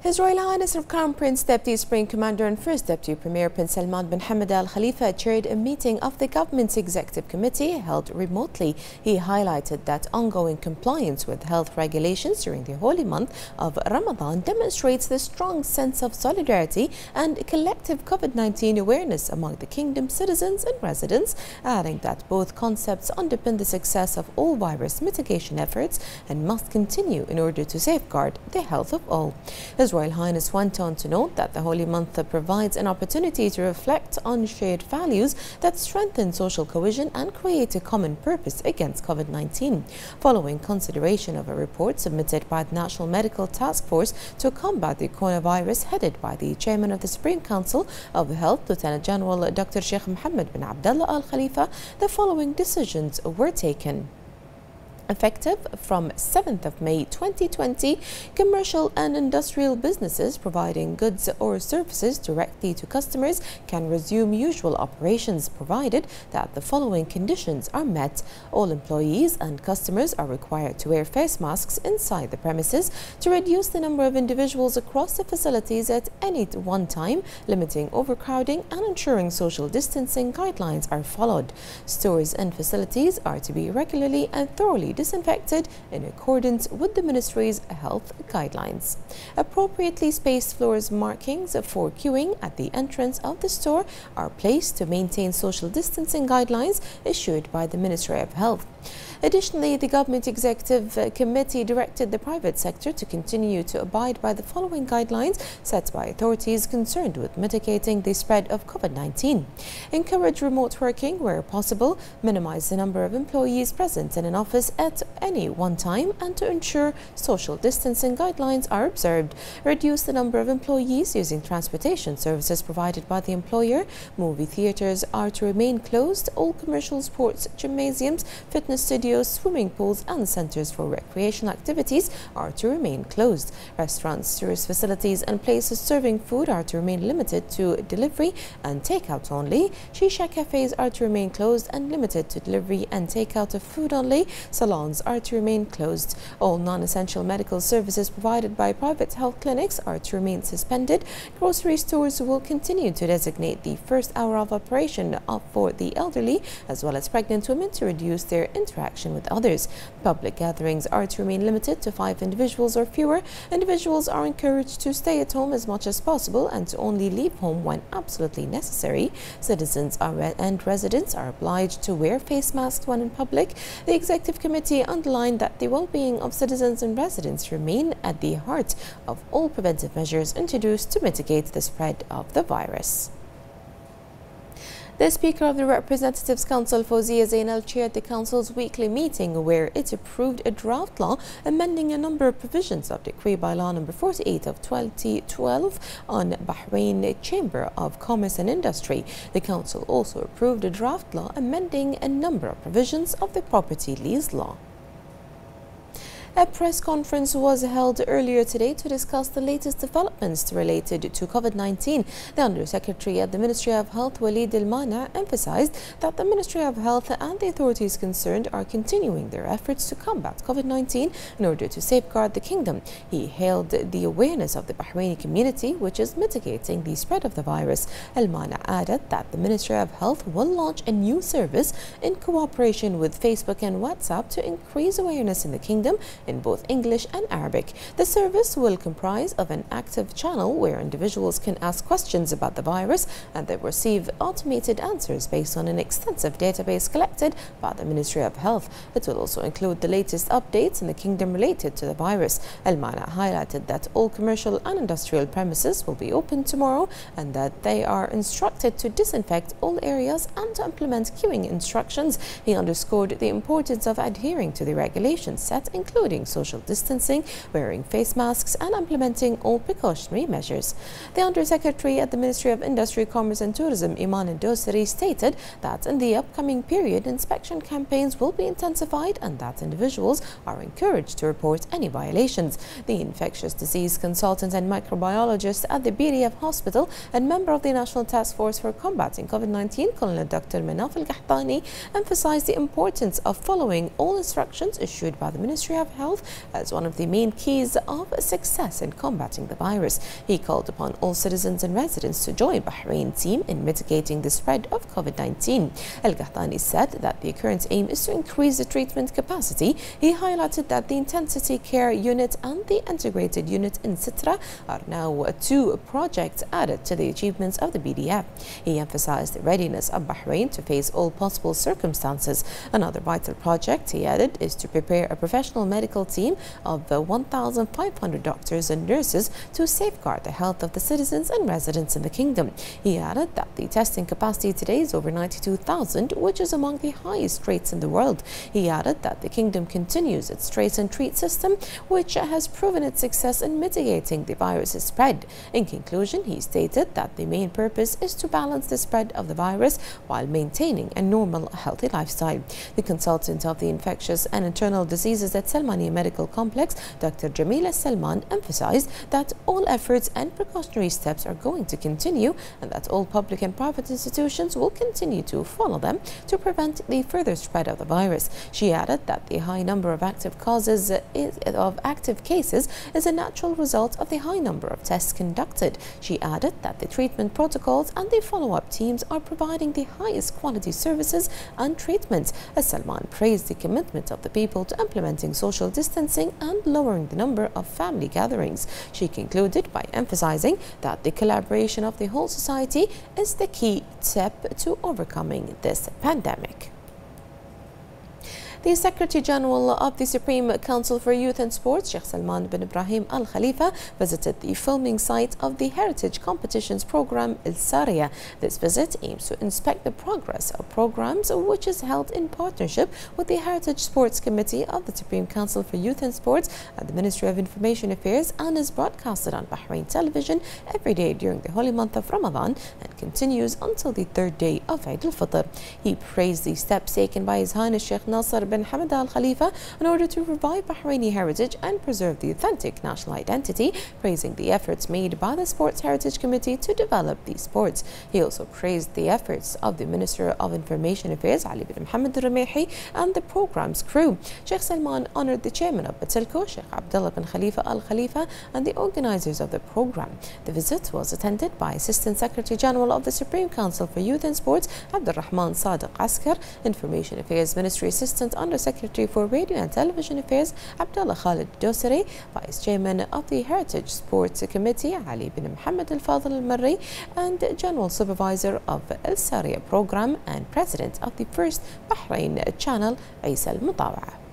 His Royal Highness of Crown Prince Deputy Supreme Commander and First Deputy Premier Prince Salman bin Hamad Al Khalifa chaired a meeting of the government's executive committee held remotely. He highlighted that ongoing compliance with health regulations during the holy month of Ramadan demonstrates the strong sense of solidarity and collective COVID-19 awareness among the kingdom's citizens and residents, adding that both concepts underpin the success of all virus mitigation efforts and must continue in order to safeguard the health of all. His Royal Highness went on to note that the Holy Month provides an opportunity to reflect on shared values that strengthen social cohesion and create a common purpose against COVID-19. Following consideration of a report submitted by the National Medical Task Force to combat the coronavirus headed by the Chairman of the Supreme Council of Health, Lieutenant General Dr. Sheikh Mohammed bin Abdullah Al Khalifa, the following decisions were taken. Effective from 7th of May 2020, commercial and industrial businesses providing goods or services directly to customers can resume usual operations provided that the following conditions are met. All employees and customers are required to wear face masks inside the premises to reduce the number of individuals across the facilities at any one time, limiting overcrowding and ensuring social distancing guidelines are followed. Stores and facilities are to be regularly and thoroughly disinfected in accordance with the Ministry's health guidelines. Appropriately spaced floors markings for queuing at the entrance of the store are placed to maintain social distancing guidelines issued by the Ministry of Health. Additionally, the Government Executive uh, Committee directed the private sector to continue to abide by the following guidelines set by authorities concerned with mitigating the spread of COVID-19. Encourage remote working where possible, minimize the number of employees present in an office at any one time, and to ensure social distancing guidelines are observed. Reduce the number of employees using transportation services provided by the employer. Movie theaters are to remain closed. All commercial sports, gymnasiums, fitness studios, studios, swimming pools and centres for recreational activities are to remain closed. Restaurants, tourist facilities and places serving food are to remain limited to delivery and takeout only. Shisha cafes are to remain closed and limited to delivery and takeout of food only. Salons are to remain closed. All non-essential medical services provided by private health clinics are to remain suspended. Grocery stores will continue to designate the first hour of operation for the elderly as well as pregnant women to reduce their interaction interaction with others. Public gatherings are to remain limited to five individuals or fewer. Individuals are encouraged to stay at home as much as possible and to only leave home when absolutely necessary. Citizens re and residents are obliged to wear face masks when in public. The Executive Committee underlined that the well-being of citizens and residents remain at the heart of all preventive measures introduced to mitigate the spread of the virus. The Speaker of the Representatives Council, Fawzia Zainal, chaired the Council's weekly meeting where it approved a draft law amending a number of provisions of Decree by Law No. 48 of 2012 on Bahrain Chamber of Commerce and Industry. The Council also approved a draft law amending a number of provisions of the Property Lease Law. A press conference was held earlier today to discuss the latest developments related to COVID-19. The Undersecretary at the Ministry of Health, Walid Al-Mana, emphasized that the Ministry of Health and the authorities concerned are continuing their efforts to combat COVID-19 in order to safeguard the kingdom. He hailed the awareness of the Bahraini community, which is mitigating the spread of the virus. Al-Mana added that the Ministry of Health will launch a new service in cooperation with Facebook and WhatsApp to increase awareness in the kingdom in both English and Arabic. The service will comprise of an active channel where individuals can ask questions about the virus and they receive automated answers based on an extensive database collected by the Ministry of Health. It will also include the latest updates in the kingdom related to the virus. Al-Mana highlighted that all commercial and industrial premises will be open tomorrow and that they are instructed to disinfect all areas and to implement queuing instructions. He underscored the importance of adhering to the regulations set, including social distancing, wearing face masks, and implementing all precautionary measures. The Undersecretary at the Ministry of Industry, Commerce and Tourism, Iman Dosari, stated that in the upcoming period, inspection campaigns will be intensified and that individuals are encouraged to report any violations. The infectious disease consultant and microbiologist at the BDF Hospital and member of the National Task Force for Combating COVID-19, Colonel Dr. Manaf Al-Gahtani, emphasized the importance of following all instructions issued by the Ministry of Health as one of the main keys of success in combating the virus. He called upon all citizens and residents to join Bahrain team in mitigating the spread of COVID-19. Al-Gahtani said that the current aim is to increase the treatment capacity. He highlighted that the intensity care unit and the integrated unit in Sitra are now two projects added to the achievements of the BDF. He emphasized the readiness of Bahrain to face all possible circumstances. Another vital project, he added, is to prepare a professional medical team of 1,500 doctors and nurses to safeguard the health of the citizens and residents in the kingdom. He added that the testing capacity today is over 92,000, which is among the highest rates in the world. He added that the kingdom continues its trace and treat system, which has proven its success in mitigating the virus's spread. In conclusion, he stated that the main purpose is to balance the spread of the virus while maintaining a normal, healthy lifestyle. The consultant of the infectious and internal diseases at Medical Complex, Dr. Jamila Salman, emphasized that all efforts and precautionary steps are going to continue and that all public and private institutions will continue to follow them to prevent the further spread of the virus. She added that the high number of active causes is, of active cases is a natural result of the high number of tests conducted. She added that the treatment protocols and the follow-up teams are providing the highest quality services and treatments. As Salman praised the commitment of the people to implementing social distancing and lowering the number of family gatherings. She concluded by emphasizing that the collaboration of the whole society is the key step to overcoming this pandemic. The Secretary General of the Supreme Council for Youth and Sports, Sheikh Salman bin Ibrahim Al Khalifa, visited the filming site of the Heritage Competitions program El Saria. This visit aims to inspect the progress of programs which is held in partnership with the Heritage Sports Committee of the Supreme Council for Youth and Sports at the Ministry of Information Affairs and is broadcasted on Bahrain television every day during the holy month of Ramadan and continues until the third day of Eid al-Fitr. He praised the steps taken by His Highness Sheikh Nasser bin Hamad Al Khalifa in order to revive Bahraini heritage and preserve the authentic national identity, praising the efforts made by the Sports Heritage Committee to develop these sports. He also praised the efforts of the Minister of Information Affairs, Ali bin Mohammed Romaihi, and the program's crew. Sheikh Salman honored the chairman of Batelco, Sheikh Abdullah bin Khalifa Al Khalifa, and the organizers of the program. The visit was attended by Assistant Secretary General of the Supreme Council for Youth and Sports, Abdurrahman Sadiq Askar, Information Affairs Ministry Assistant Under Secretary for Radio and Television Affairs, Abdullah Khalid Dosari, Vice Chairman of the Heritage Sports Committee, Ali bin Mohammed Al Fadl Al Marri, and General Supervisor of El Saria Program and President of the First Bahrain Channel, Isa Al Mutawa.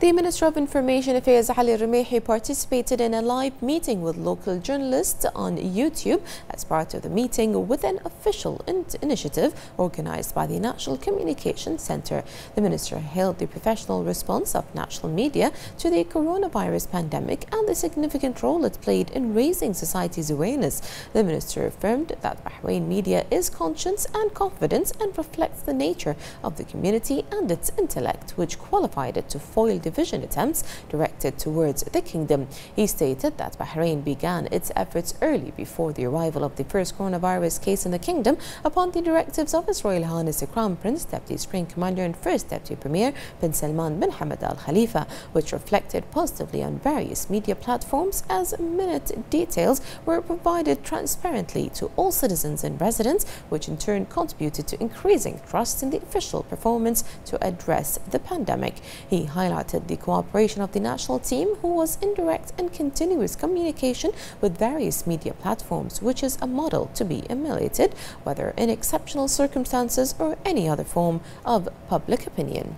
The Minister of Information Affairs Ali Romaihi participated in a live meeting with local journalists on YouTube as part of the meeting with an official in initiative organized by the National Communication Center. The minister hailed the professional response of national media to the coronavirus pandemic and the significant role it played in raising society's awareness. The minister affirmed that Bahrain media is conscious and confident and reflects the nature of the community and its intellect, which qualified it to foil division attempts directed towards the kingdom. He stated that Bahrain began its efforts early before the arrival of the first coronavirus case in the kingdom upon the directives of His Royal Highness the Crown Prince, Deputy Supreme Commander and First Deputy Premier bin Salman bin Hamad Al Khalifa, which reflected positively on various media platforms as minute details were provided transparently to all citizens and residents, which in turn contributed to increasing trust in the official performance to address the pandemic. He highlighted the cooperation of the national team, who was in direct and continuous communication with various media platforms, which is a model to be emulated, whether in exceptional circumstances or any other form of public opinion.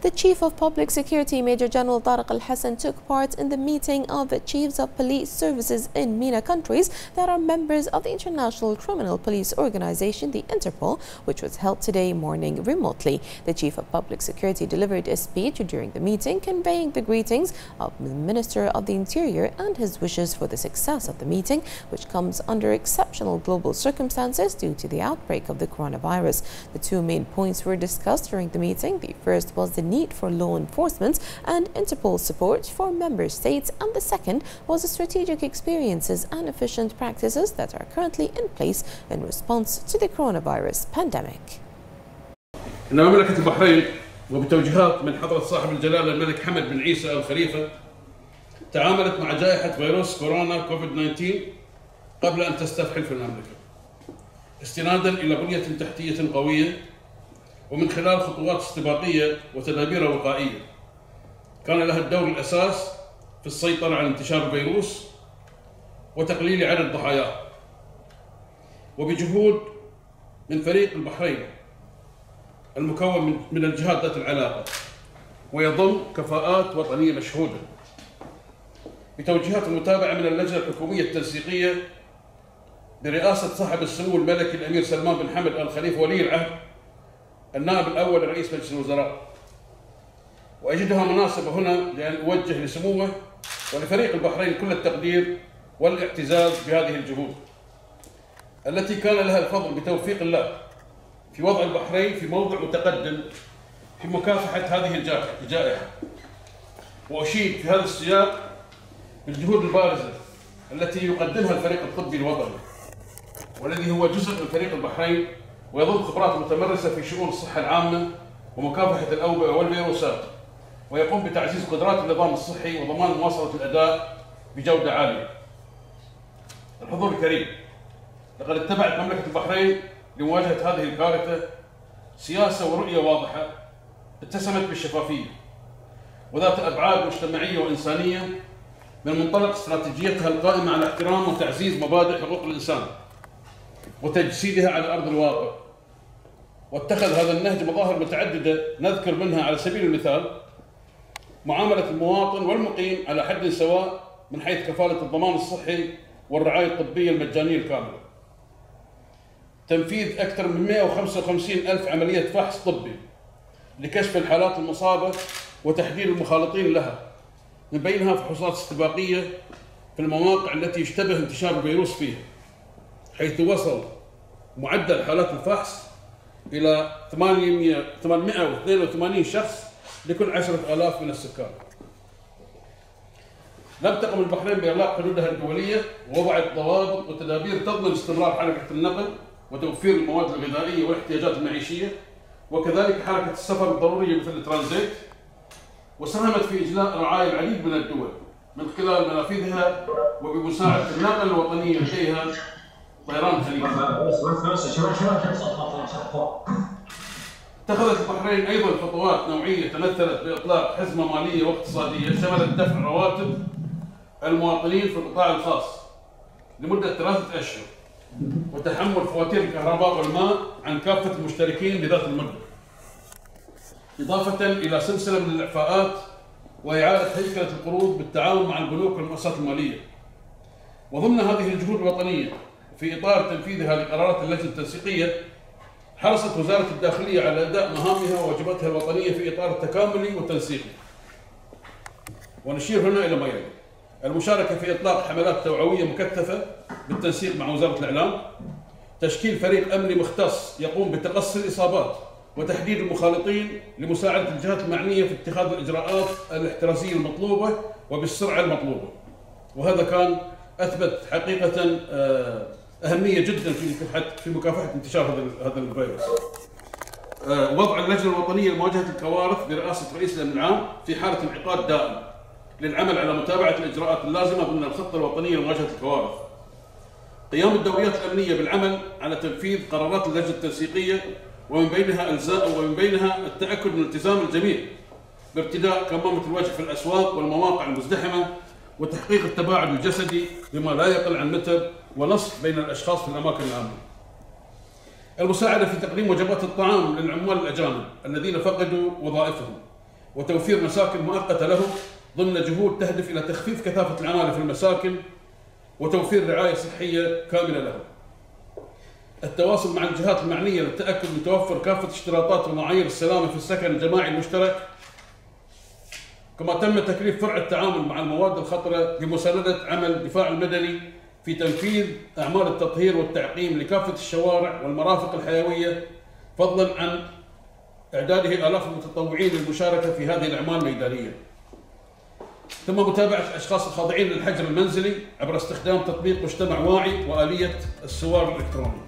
The Chief of Public Security, Major General Tariq Al Hassan, took part in the meeting of the chiefs of police services in MENA countries that are members of the International Criminal Police Organization, the Interpol, which was held today morning remotely. The Chief of Public Security delivered a speech during the meeting conveying the greetings of the Minister of the Interior and his wishes for the success of the meeting, which comes under exceptional global circumstances due to the outbreak of the coronavirus. The two main points were discussed during the meeting. The first was the need for law enforcement and Interpol support for member states, and the second was the strategic experiences and efficient practices that are currently in place in response to the coronavirus pandemic. إن مملكة البحرين وبتوجيهات من حضرة صاحب الجلالة الملك حمد بن عيسى آل خليفة تعاملت مع جائحة فيروس كورونا كوفيد 19 قبل أن تستفحل في المملكة استنادا إلى بنية تحتية قوية ومن خلال خطوات استباقية وتدابير وقائية. كان لها الدور الأساس في السيطرة على انتشار الفيروس وتقليل عدد ضحاياه. وبجهود من فريق البحرين المكون من- الجهات ذات العلاقة ويضم كفاءات وطنية مشهودة. بتوجيهات المتابعة من اللجنة الحكومية التنسيقية برئاسة صاحب السمو الملكي الأمير سلمان بن حمد آل خليفة ولي العهد النائب الأول لرئيس مجلس الوزراء. وأجدها مناسبة هنا لأن أوجه لسموه ولفريق البحرين كل التقدير والاعتزاز بهذه الجهود التي كان لها الفضل بتوفيق الله في وضع البحرين في موضع متقدم في مكافحة هذه الجائحة- وأشيد في هذا السياق بالجهود البارزة التي يقدمها الفريق الطبي الوطني والذي هو جزء من فريق البحرين ويضم خبرات متمرسة في شؤون الصحة العامة ومكافحة الأوبئة والفيروسات ويقوم بتعزيز قدرات النظام الصحي وضمان مواصلة الأداء بجودة عالية. الحضور الكريم. لقد اتبعت مملكة البحرين لمواجهة هذه الكارثة سياسة ورؤية واضحة اتسمت بالشفافية وذات أبعاد مجتمعية وإنسانية من منطلق استراتيجيتها القائمة على احترام وتعزيز مبادئ حقوق الإنسان. وتجسيدها على أرض الواقع. واتخذ هذا النهج مظاهر متعددة نذكر منها على سبيل المثال معاملة المواطن والمقيم على حد سواء من حيث كفالة الضمان الصحي والرعاية الطبية المجانية الكاملة. تنفيذ أكثر من 155 ألف عملية فحص طبي لكشف الحالات المصابة وتحديد المخالطين لها من بينها فحوصات استباقية في المواقع التي يشتبه انتشار الفيروس فيها. حيث وصل معدل حالات الفحص إلى 800 882 شخص لكل 10000 من السكان. لم تقم البحرين بإغلاق حدودها الدولية ووضعت ضوابط وتدابير تضمن استمرار حركة النقل وتوفير المواد الغذائية والاحتياجات المعيشية. وكذلك حركة السفر الضرورية مثل الترانزيت وساهمت في إجلاء رعايا العديد من الدول من خلال منافذها وبمساعدة الناقلة الوطنية لديها طيران خليجي اتخذت البحرين أيضا خطوات نوعية تمثلت بإطلاق حزمة مالية واقتصادية شملت دفع رواتب المواطنين في القطاع الخاص لمدة ثلاثة أشهر وتحمل فواتير الكهرباء والماء عن كافة المشتركين بذات المده. إضافة إلى سلسلة من الإعفاءات وإعادة هيكلة القروض بالتعاون مع البنوك والمؤسسات المالية. وضمن هذه الجهود الوطنية في إطار تنفيذها لقرارات اللجنه التنسيقية حرصت وزارة الداخلية على أداء مهامها وواجباتها الوطنية في إطار التكاملي والتنسيقي. ونشير هنا إلى ما يلي: المشاركة في إطلاق حملات توعوية مكثفة بالتنسيق مع وزارة الإعلام، تشكيل فريق أمني مختص يقوم بتقصي الإصابات وتحديد المخالطين لمساعدة الجهات المعنية في اتخاذ الإجراءات الاحترازية المطلوبة وبالسرعة المطلوبة. وهذا كان أثبت حقيقة أهمية جدا في في مكافحة انتشار هذا هذا الفيروس. آه، وضع اللجنة الوطنية لمواجهة الكوارث برئاسة رئيس الأمن العام في حالة انعقاد دائم للعمل على متابعة الإجراءات اللازمة ضمن الخطة الوطنية لمواجهة الكوارث. قيام الدوريات الأمنية بالعمل على تنفيذ قرارات اللجنة التنسيقية ومن بينها الزام ومن بينها التأكد من التزام الجميع بارتداء كمامة الوجه في الأسواق والمواقع المزدحمة وتحقيق التباعد الجسدي بما لا يقل عن متر ونصف بين الأشخاص في الأماكن العامة. المساعدة في تقديم وجبات الطعام للعمال الأجانب الذين فقدوا وظائفهم وتوفير مساكن مؤقتة لهم ضمن جهود تهدف إلى تخفيف كثافة العمالة في المساكن وتوفير رعاية صحية كاملة لهم التواصل مع الجهات المعنية للتأكد من توفر كافة اشتراطات ومعايير السلامة في السكن الجماعي المشترك كما تم تكليف فرع التعامل مع المواد الخطرة بمساندة عمل الدفاع المدني في تنفيذ أعمال التطهير والتعقيم لكافة الشوارع والمرافق الحيوية فضلا عن إعداده آلاف المتطوعين للمشاركة في هذه الأعمال الميدانية. ثم متابعة الأشخاص الخاضعين للحجر المنزلي عبر استخدام تطبيق مجتمع واعي وآلية السوار الإلكتروني.